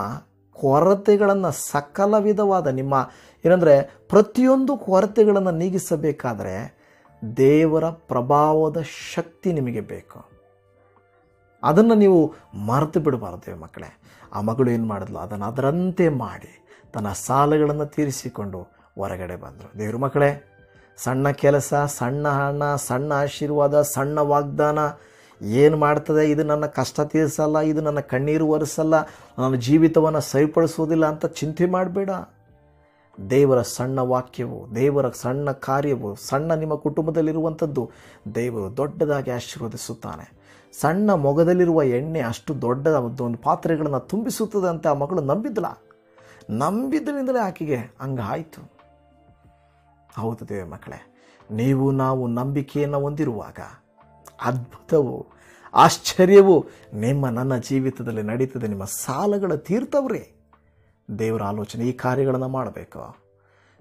S1: ಕೊರತೆಗಳನ್ನು ಸಕಲ ವಿಧವಾದ ನಿಮ್ಮ ಏನಂದರೆ ಪ್ರತಿಯೊಂದು ಕೊರತೆಗಳನ್ನು ನೀಗಿಸಬೇಕಾದರೆ ದೇವರ ಪ್ರಭಾವದ ಶಕ್ತಿ ನಿಮಗೆ ಬೇಕು. ಅದನ್ನು ನೀವು ಮರೆತು ಬಿಡಬಾರ್ದು ಮಕ್ಕಳೇ. ಆ ಮಗಳು ಏನು ಮಾಡಿದ್ಲು? ಅದನ್ನು ಅದರಂತೆ ಮಾಡಿ ತನ್ನ ಸಾಲಗಳನ್ನು ತೀರಿಸಿಕೊಂಡು ಹೊರಗಡೆ ಬಂದರು. ದೇವ್ರ ಮಕ್ಕಳೇ ಸಣ್ಣ ಕೆಲಸ, ಸಣ್ಣ ಹಣ, ಸಣ್ಣ ಆಶೀರ್ವಾದ, ಸಣ್ಣ ವಾಗ್ದಾನ. ಏನು ಮಾಡ್ತದೆ? ಇದು ನನ್ನ ಕಷ್ಟ ತೀರಿಸಲ್ಲ, ಇದು ನನ್ನ ಕಣ್ಣೀರು ಒರೆಸಲ್ಲ, ನನ್ನ ಜೀವಿತವನ್ನು ಸರಿಪಡಿಸೋದಿಲ್ಲ ಅಂತ ಚಿಂತೆ ಮಾಡಬೇಡ. ದೇವರ ಸಣ್ಣ ವಾಕ್ಯವು, ದೇವರ ಸಣ್ಣ ಕಾರ್ಯವು, ಸಣ್ಣ ನಿಮ್ಮ ಕುಟುಂಬದಲ್ಲಿರುವಂಥದ್ದು ದೇವರು ದೊಡ್ಡದಾಗಿ ಆಶೀರ್ವದಿಸುತ್ತಾನೆ. ಸಣ್ಣ ಮೊಗದಲ್ಲಿರುವ ಎಣ್ಣೆ ಅಷ್ಟು ದೊಡ್ಡ ಒಂದು ಪಾತ್ರೆಗಳನ್ನು ತುಂಬಿಸುತ್ತದೆ ಅಂತ ಆ ಮಗಳು ನಂಬಿದ್ಲ. ನಂಬಿದ್ದರಿಂದಲೇ ಆಕೆಗೆ ಹಂಗಾಯಿತು. ಹೌದು ದೇವ ಮಕ್ಕಳೇ, ನೀವು ನಾವು ನಂಬಿಕೆಯನ್ನು ಹೊಂದಿರುವಾಗ ಅದ್ಭುತವು ಆಶ್ಚರ್ಯವು ನಿಮ್ಮ ನನ್ನ ಜೀವಿತದಲ್ಲಿ ನಡೀತದೆ, ನಿಮ್ಮ ಸಾಲಗಳ ತೀರ್ಥವ್ರಿ. ದೇವರ ಆಲೋಚನೆ ಈ ಕಾರ್ಯಗಳನ್ನು ಮಾಡಬೇಕು.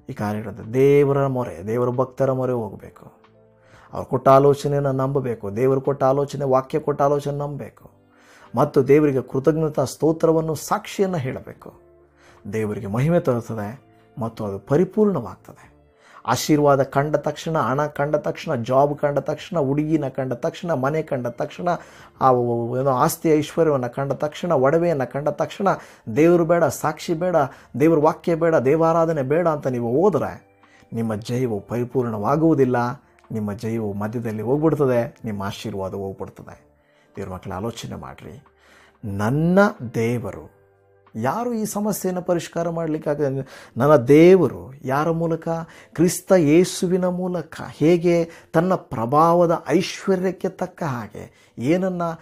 S1: ಈ ಕಾರ್ಯಗಳನ್ನು ದೇವರ ಮೊರೆ, ದೇವರ ಭಕ್ತರ ಮೊರೆ ಹೋಗಬೇಕು. ಅವ್ರು ಕೊಟ್ಟ ಆಲೋಚನೆಯನ್ನು ನಂಬಬೇಕು, ದೇವರು ಕೊಟ್ಟ ಆಲೋಚನೆ, ವಾಕ್ಯ ಕೊಟ್ಟ ಆಲೋಚನೆ ನಂಬಬೇಕು. ಮತ್ತು ದೇವರಿಗೆ ಕೃತಜ್ಞತಾ ಸ್ತೋತ್ರವನ್ನು, ಸಾಕ್ಷಿಯನ್ನು ಹೇಳಬೇಕು. ದೇವರಿಗೆ ಮಹಿಮೆ ತರುತ್ತದೆ ಮತ್ತು ಅದು ಪರಿಪೂರ್ಣವಾಗ್ತದೆ. ಆಶೀರ್ವಾದ ಕಂಡ ತಕ್ಷಣ, ಹಣ ಕಂಡ ತಕ್ಷಣ ಜಾಬ್ ಕಂಡ ತಕ್ಷಣ, ಹುಡುಗಿನ ಕಂಡ ತಕ್ಷಣ, ಮನೆ ಕಂಡ ತಕ್ಷಣ, ಆ ಏನೋ ಆಸ್ತಿ ಐಶ್ವರ್ಯವನ್ನು ಕಂಡ ತಕ್ಷಣ, ಒಡವೆಯನ್ನು ಕಂಡ ತಕ್ಷಣ, ದೇವರು ಬೇಡ, ಸಾಕ್ಷಿ ಬೇಡ, ದೇವ್ರ ವಾಕ್ಯ ಬೇಡ, ದೇವಾರಾಧನೆ ಬೇಡ ಅಂತ ನೀವು ಹೋದರೆ ನಿಮ್ಮ ಜೈವು ಪರಿಪೂರ್ಣವಾಗುವುದಿಲ್ಲ. ನಿಮ್ಮ ಜೈವು ಮಧ್ಯದಲ್ಲಿ ಹೋಗ್ಬಿಡ್ತದೆ, ನಿಮ್ಮ ಆಶೀರ್ವಾದ ಹೋಗ್ಬಿಡ್ತದೆ. ದೇವ್ರ ಮಕ್ಕಳ, ಆಲೋಚನೆ ಮಾಡಿರಿ. ನನ್ನ ದೇವರು ಯಾರು ಈ ಸಮಸ್ಯೆಯನ್ನು ಪರಿಷ್ಕಾರ ಮಾಡಲಿಕ್ಕಾಗ ನನ್ನ ದೇವರು ಯಾರ ಮೂಲಕ? ಕ್ರಿಸ್ತ ಯೇಸುವಿನ ಮೂಲಕ. ಹೇಗೆ? ತನ್ನ ಪ್ರಭಾವದ ಐಶ್ವರ್ಯಕ್ಕೆ ತಕ್ಕ ಹಾಗೆ. ಏನನ್ನು?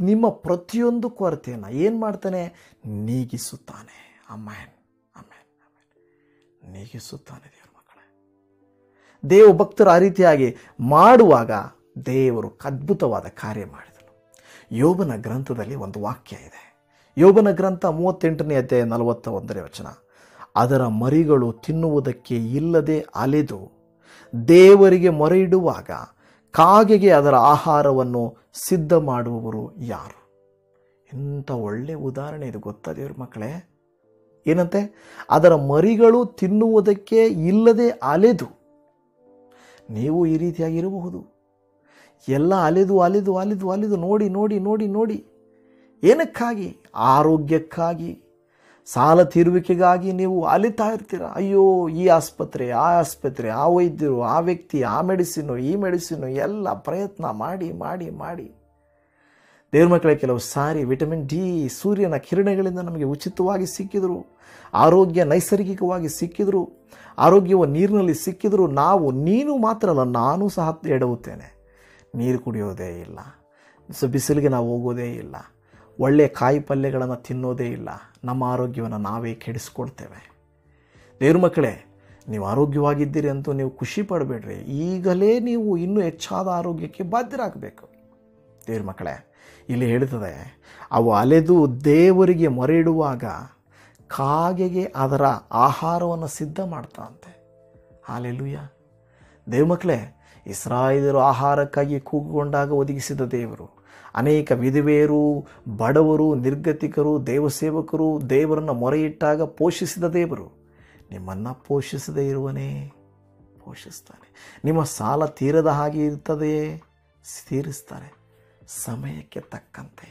S1: ನಿಮ್ಮ ಪ್ರತಿಯೊಂದು ಕೊರತೆಯನ್ನು ಏನು ಮಾಡ್ತಾನೆ? ನೀಗಿಸುತ್ತಾನೆ. ಅಮ್ಮಾಯನ್ ಅಮ್ಮಾಯನ್ ನೀಗಿಸುತ್ತಾನೆ ದೇವರ ಮಕ್ಕಳೇ. ದೇವ ಭಕ್ತರು ಆ ರೀತಿಯಾಗಿ ಮಾಡುವಾಗ ದೇವರು ಅದ್ಭುತವಾದ ಕಾರ್ಯ ಮಾಡಿದನು. ಯೋಬನ ಗ್ರಂಥದಲ್ಲಿ ಒಂದು ವಾಕ್ಯ ಇದೆ. ಯೋಬನ ಗ್ರಂಥ ಮೂವತ್ತೆಂಟನೇ ಅಧ್ಯಾಯ ನಲವತ್ತ ಒಂದನೇ ವಚನ. ಅದರ ಮರಿಗಳು ತಿನ್ನುವುದಕ್ಕೆ ಇಲ್ಲದೆ ಅಲೆದು ದೇವರಿಗೆ ಮೊರೆ ಇಡುವಾಗ ಕಾಗೆಗೆ ಅದರ ಆಹಾರವನ್ನು ಸಿದ್ಧ ಮಾಡುವವರು ಯಾರು? ಇಂಥ ಒಳ್ಳೆ ಉದಾಹರಣೆ ಇದು ಗೊತ್ತಾ ದೇವ್ರ ಮಕ್ಕಳೇ? ಏನಂತೆ? ಅದರ ಮರಿಗಳು ತಿನ್ನುವುದಕ್ಕೆ ಇಲ್ಲದೆ ಅಲೆದು. ನೀವು ಈ ರೀತಿಯಾಗಿರಬಹುದು ಎಲ್ಲ ಅಲೆದು ಅಲೆದು ಅಲೆದು ಅಲೆದು ನೋಡಿ ನೋಡಿ ನೋಡಿ ನೋಡಿ. ಏನಕ್ಕಾಗಿ? ಆರೋಗ್ಯಕ್ಕಾಗಿ? ಸಾಲ ತೀರುವಿಕೆಗಾಗಿ ನೀವು ಅಲಿತಾ ಇರ್ತೀರ? ಅಯ್ಯೋ, ಈ ಆಸ್ಪತ್ರೆ, ಆ ಆಸ್ಪತ್ರೆ, ಆ ವೈದ್ಯರು, ಆ ವ್ಯಕ್ತಿ, ಆ ಮೆಡಿಸಿನು, ಈ ಮೆಡಿಸಿನು, ಎಲ್ಲ ಪ್ರಯತ್ನ ಮಾಡಿ ಮಾಡಿ ಮಾಡಿ. ದೇವ್ರ ಮಕ್ಕಳೇ, ಕೆಲವು ಸಾರಿ ವಿಟಮಿನ್ ಡಿ, ಸೂರ್ಯನ ಕಿರಣಗಳಿಂದ ನಮಗೆ ಉಚಿತವಾಗಿ ಸಿಕ್ಕಿದರು. ಆರೋಗ್ಯ ನೈಸರ್ಗಿಕವಾಗಿ ಸಿಕ್ಕಿದರು. ಆರೋಗ್ಯವು ನೀರಿನಲ್ಲಿ ಸಿಕ್ಕಿದರೂ. ನಾವು, ನೀನು ಮಾತ್ರ ಅಲ್ಲ, ನಾನು ಸಹ ಎಡವುತ್ತೇನೆ. ನೀರು ಕುಡಿಯೋದೇ ಇಲ್ಲ. ಸೊ, ಬಿಸಿಲಿಗೆ ನಾವು ಹೋಗೋದೇ ಇಲ್ಲ. ಒಳ್ಳೆಯ ಕಾಯಿ ಪಲ್ಯಗಳನ್ನು ತಿನ್ನೋದೇ ಇಲ್ಲ. ನಮ್ಮ ಆರೋಗ್ಯವನ್ನು ನಾವೇ ಕೆಡಿಸ್ಕೊಳ್ತೇವೆ. ದೇವ್ರ ಮಕ್ಕಳೇ, ನೀವು ಆರೋಗ್ಯವಾಗಿದ್ದೀರಿ ಅಂತೂ ನೀವು ಖುಷಿ ಪಡಬೇಡ್ರಿ. ಈಗಲೇ ನೀವು ಇನ್ನೂ ಹೆಚ್ಚಾದ ಆರೋಗ್ಯಕ್ಕೆ ಬಾಧ್ಯರಾಗಬೇಕು. ದೇವ್ರ ಮಕ್ಕಳೇ, ಇಲ್ಲಿ ಹೇಳ್ತದೆ, ಅವು ಅಲೆದು ದೇವರಿಗೆ ಮೊರೆ ಇಡುವಾಗ ಕಾಗೆಗೆ ಅದರ ಆಹಾರವನ್ನು ಸಿದ್ಧ ಮಾಡ್ತಾಂತೆ ಹಾಲೆಲುಯ್ಯ ದೇವಮಕ್ಕಳೇ ಇಸ್ರಾಯಿದರು ಆಹಾರಕ್ಕಾಗಿ ಕೂಗಿಕೊಂಡಾಗ ಒದಗಿಸಿದ ದೇವರು ಅನೇಕ ವಿಧವೆಯರು, ಬಡವರು, ನಿರ್ಗತಿಕರು, ದೇವಸೇವಕರು ದೇವರನ್ನು ಮೊರೆಯಿಟ್ಟಾಗ ಪೋಷಿಸಿದ ದೇವರು. ನಿಮ್ಮನ್ನು ಪೋಷಿಸದೇ ಇರುವನೇ, ಪೋಷಿಸ್ತಾನೆ. ನಿಮ್ಮ ಸಾಲ ತೀರದ ಹಾಗೆ ಇರ್ತದೆಯೇ ತೀರಿಸ್ತಾನೆ. ಸಮಯಕ್ಕೆ ತಕ್ಕಂತೆ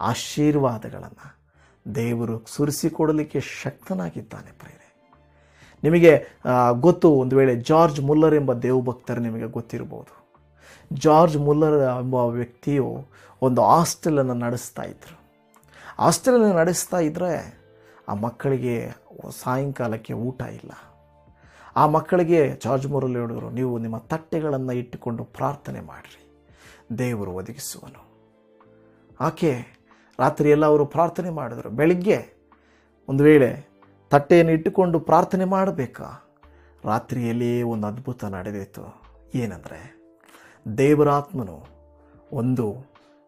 S1: ಆಶೀರ್ವಾದಗಳನ್ನು ದೇವರು ಸುರಿಸಿಕೊಡಲಿಕ್ಕೆ ಶಕ್ತನಾಗಿದ್ದಾನೆ ಪ್ರೇರೆ ನಿಮಗೆ ಗೊತ್ತು, ಒಂದು ವೇಳೆ ಜಾರ್ಜ್ ಮುಲ್ಲರ್ ಎಂಬ ದೇವಭಕ್ತರು ನಿಮಗೆ ಗೊತ್ತಿರ್ಬೋದು ಜಾರ್ಜ್ ಮುಲ್ಲರ್ ಎಂಬ ವ್ಯಕ್ತಿಯು ಒಂದು ಹಾಸ್ಟೆಲನ್ನು ನಡೆಸ್ತಾ ಇದ್ರು. ಹಾಸ್ಟೆಲನ್ನು ನಡೆಸ್ತಾ ಇದ್ದರೆ ಆ ಮಕ್ಕಳಿಗೆ ಸಾಯಂಕಾಲಕ್ಕೆ ಊಟ ಇಲ್ಲ. ಆ ಮಕ್ಕಳಿಗೆ ಜಾರ್ಜ್ ಮುರಲ್ ಹೇಳಿದ್ರು, ನೀವು ನಿಮ್ಮ ತಟ್ಟೆಗಳನ್ನು ಇಟ್ಟುಕೊಂಡು ಪ್ರಾರ್ಥನೆ ಮಾಡಿರಿ. ದೇವರು ಒದಗಿಸುವನು. ಆಕೆ ರಾತ್ರಿ ಎಲ್ಲ ಅವರು ಪ್ರಾರ್ಥನೆ ಮಾಡಿದರು. ಬೆಳಿಗ್ಗೆ ಒಂದು ವೇಳೆ ತಟ್ಟೆಯನ್ನು ಇಟ್ಟುಕೊಂಡು ಪ್ರಾರ್ಥನೆ ಮಾಡಬೇಕಾ? ರಾತ್ರಿಯಲ್ಲಿಯೇ ಒಂದು ಅದ್ಭುತ ನಡೆದಿತ್ತು ಏನಂದರೆ ದೇವರಾತ್ಮನು ಒಂದು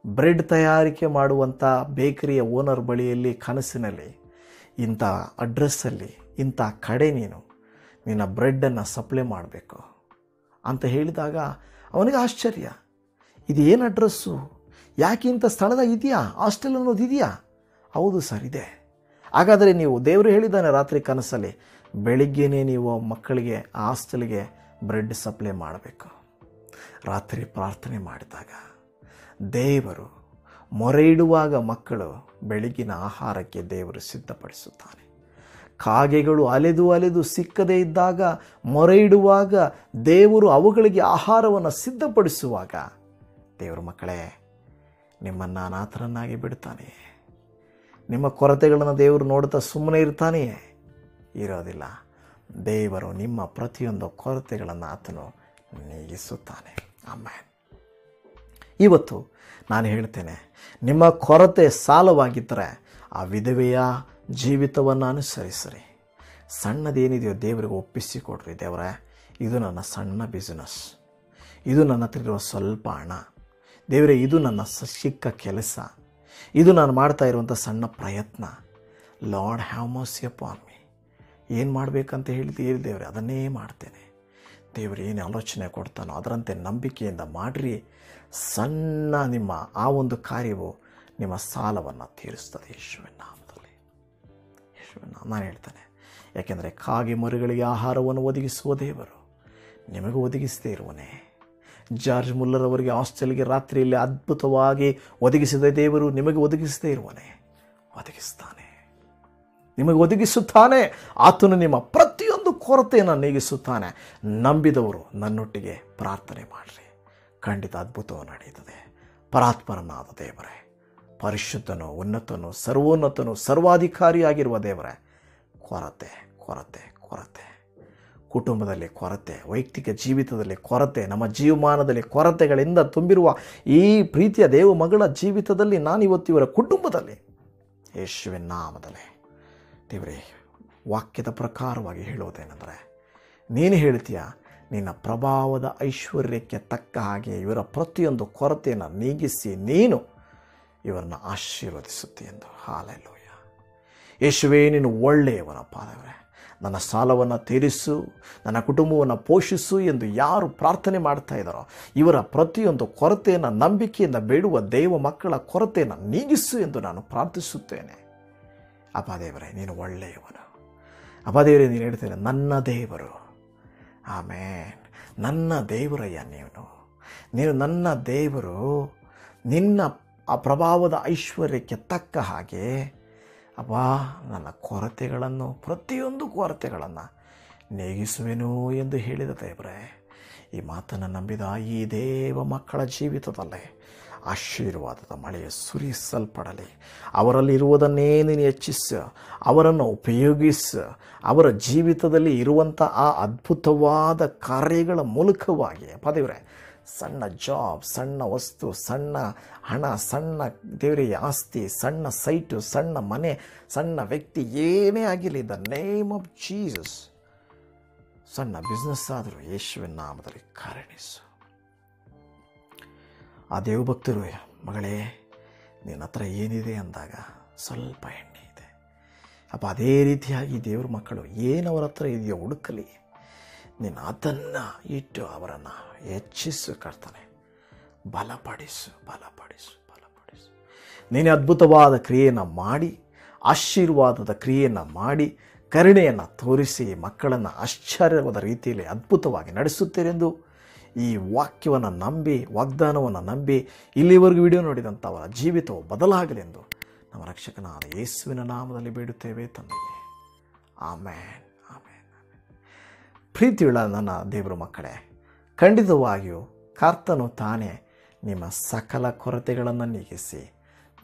S1: ಬ್ರೆಡ್ ತಯಾರಿಕೆ ಮಾಡುವಂಥ ಬೇಕರಿಯ ಓನರ್ ಬಳಿಯಲ್ಲಿ ಕನಸಿನಲ್ಲಿ, ಇಂಥ ಅಡ್ರೆಸ್ಸಲ್ಲಿ, ಇಂಥ ಕಡೆ ನೀನು ನಿನ್ನ ಬ್ರೆಡ್ಡನ್ನು ಸಪ್ಲೈ ಮಾಡಬೇಕು ಅಂತ ಹೇಳಿದಾಗ ಅವನಿಗೆ ಆಶ್ಚರ್ಯ. ಇದು ಏನು ಅಡ್ರೆಸ್ಸು? ಯಾಕೆ ಇಂಥ ಸ್ಥಳದಾಗ ಇದೆಯಾ? ಹಾಸ್ಟೆಲ್ ಅನ್ನೋದು ಇದೆಯಾ? ಹೌದು ಸರ್, ಇದೆ. ಹಾಗಾದರೆ ನೀವು, ದೇವರು ಹೇಳಿದ್ದಾನೆ ರಾತ್ರಿ ಕನಸಲ್ಲಿ, ಬೆಳಿಗ್ಗೆನೇ ನೀವು ಮಕ್ಕಳಿಗೆ, ಹಾಸ್ಟೆಲ್ಗೆ ಬ್ರೆಡ್ ಸಪ್ಲೈ ಮಾಡಬೇಕು. ರಾತ್ರಿ ಪ್ರಾರ್ಥನೆ ಮಾಡಿದಾಗ ದೇವರು ಮೊರೆ ಇಡುವಾಗ ಮಕ್ಕಳು ಬೆಳಗಿನ ಆಹಾರಕ್ಕೆ ದೇವರು ಸಿದ್ಧಪಡಿಸುತ್ತಾನೆ. ಕಾಗೆಗಳು ಅಲೆದು ಅಲೆದು ಸಿಕ್ಕದೇ ಇದ್ದಾಗ ಮೊರೆ ಇಡುವಾಗ ದೇವರು ಅವುಗಳಿಗೆ ಆಹಾರವನ್ನು ಸಿದ್ಧಪಡಿಸುವಾಗ ದೇವರ ಮಕ್ಕಳೇ, ನಿಮ್ಮನ್ನು ಅನಾಥರನ್ನಾಗಿ ಬಿಡ್ತಾನೆ ನಿಮ್ಮ ಕೊರತೆಗಳನ್ನು ದೇವರು ನೋಡ್ತಾ ಸುಮ್ಮನೆ ಇರ್ತಾನೆಯೇ? ಇರೋದಿಲ್ಲ. ದೇವರು ನಿಮ್ಮ ಪ್ರತಿಯೊಂದು ಕೊರತೆಗಳನ್ನು ಆತನು ನೀಗಿಸುತ್ತಾನೆ ಅಮ್ಮ ಇವತ್ತು ನಾನು ಹೇಳ್ತೇನೆ ನಿಮ್ಮ ಕೊರತೆ ಸಾಲವಾಗಿದ್ದರೆ ಆ ವಿಧವೆಯ ಜೀವಿತವನ್ನು ಅನುಸರಿಸಿರಿ. ಸಣ್ಣದೇನಿದೆಯೋ ದೇವರಿಗೆ ಒಪ್ಪಿಸಿಕೊಡ್ರಿ ದೇವರೇ, ಇದು ನನ್ನ ಸಣ್ಣ ಬಿಸ್ನೆಸ್ ಇದು ನನ್ನ ಹತ್ರ ಸ್ವಲ್ಪ ಹಣ. ದೇವರೇ, ಇದು ನನ್ನ ಸ- ಚಿಕ್ಕ ಕೆಲಸ. ಇದು ನಾನು ಮಾಡ್ತಾ ಇರುವಂಥ ಸಣ್ಣ ಪ್ರಯತ್ನ. Lord have mercy upon me ಏನು ಮಾಡಬೇಕಂತ ಹೇಳಿದ್ದು ಹೇಳಿ ದೇವರೇ, ಅದನ್ನೇ ಮಾಡ್ತೇನೆ. ದೇವರು ಏನು ಆಲೋಚನೆ ಕೊಡ್ತಾನೋ ಅದರಂತೆ ನಂಬಿಕೆಯಿಂದ ಮಾಡಿರಿ. ಸಣ್ಣ ನಿಮ್ಮ ಆ ಒಂದು ಕಾರ್ಯವು ನಿಮ್ಮ ಸಾಲವನ್ನು ತೀರಿಸ್ತದೆ ಯೇಸುವಿನ ನಾಮದಲ್ಲಿ. ಯೇಸುವಿನ ನಾನು ಹೇಳ್ತೇನೆ. ಯಾಕೆಂದರೆ ಕಾಗೆ ಮರುಗಳಿಗೆ ಆಹಾರವನ್ನು ಒದಗಿಸುವ ದೇವರು ನಿಮಗೂ ಒದಗಿಸದೇ ಇರುವನೇ ಜಾರ್ಜ್ ಮುಲ್ಲರ್ ಅವರಿಗೆ ಹಾಸ್ಟೆಲ್ಗೆ ರಾತ್ರಿಯಲ್ಲಿ ಅದ್ಭುತವಾಗಿ ಒದಗಿಸಿದ ದೇವರು ನಿಮಗೆ ಒದಗಿಸದೇ ಇರುವನೇ ಒದಗಿಸ್ತಾನೆ. ನಿಮಗೆ ಒದಗಿಸುತ್ತಾನೆ. ಆತನು ನಿಮ್ಮ ಪ್ರತಿಯೊಂದು ಕೊರತೆಯನ್ನು ನೀಗಿಸುತ್ತಾನೆ. ನಂಬಿದವರು ನನ್ನೊಟ್ಟಿಗೆ ಪ್ರಾರ್ಥನೆ ಮಾಡಿರಿ. ಖಂಡಿತ ಅದ್ಭುತವು ನಡೆಯುತ್ತದೆ. ಪರಾತ್ಮರನಾದ ದೇವರೇ, ಪರಿಶುದ್ಧನು ಉನ್ನತನು ಸರ್ವೋನ್ನತನು ಸರ್ವಾಧಿಕಾರಿಯಾಗಿರುವ ದೇವರೇ, ಕೊರತೆ ಕೊರತೆ ಕೊರತೆ. ಕುಟುಂಬದಲ್ಲಿ ಕೊರತೆ, ವೈಯಕ್ತಿಕ ಜೀವಿತದಲ್ಲಿ ಕೊರತೆ, ನಮ್ಮ ಜೀವಮಾನದಲ್ಲಿ ಕೊರತೆಗಳಿಂದ ತುಂಬಿರುವ ಈ ಪ್ರೀತಿಯ ದೇವ ಮಗಳ ಜೀವಿತದಲ್ಲಿ ನಾನು ಇವರ ಕುಟುಂಬದಲ್ಲಿ. ಯೇಸುವಿನ ನಾಮದಲ್ಲಿ ದೇವರೇ ವಾಕ್ಯದ ಪ್ರಕಾರವಾಗಿ ಹೇಳೋದೇನೆಂದರೆ ನೀನು ಹೇಳ್ತೀಯ, ನಿನ್ನ ಪ್ರಭಾವದ ಐಶ್ವರ್ಯಕ್ಕೆ ತಕ್ಕ ಹಾಗೆ ಇವರ ಪ್ರತಿಯೊಂದು ಕೊರತೆಯನ್ನು ನೀಗಿಸಿ ನೀನು ಇವರನ್ನು ಆಶೀರ್ವದಿಸುತ್ತೆ ಎಂದು. ಹಾಲೆಲ್ಲೋಯ್ಯ ಯೇಸುವೇ, ನೀನು ಒಳ್ಳೆಯವನಪ್ಪ ದೇವರೇ ನನ್ನ ಸಾಲವನ್ನು ತೀರಿಸು, ನನ್ನ ಕುಟುಂಬವನ್ನು ಪೋಷಿಸು ಎಂದು ಯಾರು ಪ್ರಾರ್ಥನೆ ಮಾಡ್ತಾ ಇದ್ದಾರೋ, ಇವರ ಪ್ರತಿಯೊಂದು ಕೊರತೆಯನ್ನು ನಂಬಿಕೆಯಿಂದ ಬೇಡುವ ದೇವ ಮಕ್ಕಳ ಕೊರತೆಯನ್ನು ನೀಗಿಸು ಎಂದು ನಾನು ಪ್ರಾರ್ಥಿಸುತ್ತೇನೆ. ಅಪ್ಪ ದೇವರೇ, ನೀನು ಒಳ್ಳೆಯವನು. ಅಪ್ಪ ದೇವರೇ ನೀನು ಹೇಳ್ತೇನೆ ನನ್ನ ದೇವರು. ಆಮೇನ್. ನನ್ನ ದೇವರಯ್ಯ ನೀನು. ನೀನು ನನ್ನ ದೇವರು. ನಿನ್ನ ಆ ಪ್ರಭಾವದ ಐಶ್ವರ್ಯಕ್ಕೆ ತಕ್ಕ ಹಾಗೆ ಅಪ್ಪ ನನ್ನ ಕೊರತೆಗಳನ್ನು, ಪ್ರತಿಯೊಂದು ಕೊರತೆಗಳನ್ನು ನೀಗಿಸುವೆನು ಎಂದು ಹೇಳಿದ ದೇವರೇ. ಈ ಮಾತನ್ನು ನಂಬಿದ ಈ ದೇವ ಮಕ್ಕಳ ಜೀವಿತದಲ್ಲೇ ಆಶೀರ್ವಾದದ ಮಳೆಯ ಸುರಿಸಲ್ಪಡಲಿ. ಅವರಲ್ಲಿರುವುದನ್ನೇ ನೀನು ಹೆಚ್ಚಿಸ, ಅವರನ್ನು ಉಪಯೋಗಿಸ, ಅವರ ಜೀವಿತದಲ್ಲಿ ಇರುವಂಥ ಆ ಅದ್ಭುತವಾದ ಕಾರ್ಯಗಳ ಮೂಲಕವಾಗಿ. ಪದೇವ್ರೆ ಸಣ್ಣ ಜಾಬ್, ಸಣ್ಣ ವಸ್ತು, ಸಣ್ಣ ಹಣ, ಸಣ್ಣ ದೇವರಿಗೆ ಆಸ್ತಿ, ಸಣ್ಣ ಸೈಟು, ಸಣ್ಣ ಮನೆ, ಸಣ್ಣ ವ್ಯಕ್ತಿ ಏನೇ ಆಗಿರಲಿ ದ ನೇಮ್ ಆಫ್ ಜೀಸಸ್ ಸಣ್ಣ ಬಿಸ್ನೆಸ್ ಆದರೂ ಯೇಸುವಿನ ನಾಮದಲ್ಲಿ ಕಾರಣಿಸು. ಆ ದೇವಭಕ್ತರು, ಮಗಳೇ, ನಿನ್ನ ಹತ್ರ ಏನಿದೆ ಅಂದಾಗ ಸ್ವಲ್ಪ ಎಣ್ಣೆ ಇದೆ. ಅಪ್ಪ, ಅದೇ ರೀತಿಯಾಗಿ ದೇವ್ರ ಮಕ್ಕಳು ಏನು ಅವರ ಹತ್ರ ಇದೆಯೋ ಹುಡುಕಲಿ. ನೀನು ಅದನ್ನು ಇಟ್ಟು ಅವರನ್ನು ಹೆಚ್ಚಿಸು ಕರ್ತಾನೆ. ಬಲಪಡಿಸು ಬಲಪಡಿಸು ಬಲಪಡಿಸು. ನೀನೇ ಅದ್ಭುತವಾದ ಕ್ರಿಯೆಯನ್ನು ಮಾಡಿ, ಆಶೀರ್ವಾದದ ಕ್ರಿಯೆಯನ್ನು ಮಾಡಿ ಕರುಣೆಯನ್ನು ತೋರಿಸಿ, ಮಕ್ಕಳನ್ನು ಆಶ್ಚರ್ಯವಾದ ರೀತಿಯಲ್ಲಿ ಅದ್ಭುತವಾಗಿ ನಡೆಸುತ್ತೀರೆಂದು ಈ ವಾಕ್ಯವನ್ನು ನಂಬಿ, ವಾಗ್ದಾನವನ್ನು ನಂಬಿ ಇಲ್ಲಿವರೆಗೂ ವಿಡಿಯೋ ನೋಡಿದಂಥವರ ಜೀವಿತವು ಬದಲಾಗಲೆಂದು ನಮ್ಮ ರಕ್ಷಕನಾದ ಯೇಸುವಿನ ನಾಮದಲ್ಲಿ ಬೇಡುತ್ತೇವೆ ತಂದೆಯೇ ಆಮೇನ್. ಆಮೇನ್. ಪ್ರೀತಿಯುಳ್ಳ ನನ್ನ ದೇವರ ಮಕ್ಕಳೇ, ಖಂಡಿತವಾಗಿಯೂ ಕರ್ತನು ತಾನೇ ನಿಮ್ಮ ಸಕಲ ಕೊರತೆಗಳನ್ನು ನೀಗಿಸಿ,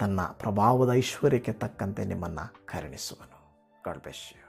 S1: ತನ್ನ ಪ್ರಭಾವದ ಐಶ್ವರ್ಯಕ್ಕೆ ತಕ್ಕಂತೆ ನಿಮ್ಮನ್ನು ಕರುಣಿಸುವನು. God bless you.